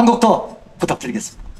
한 곡 더 부탁드리겠습니다.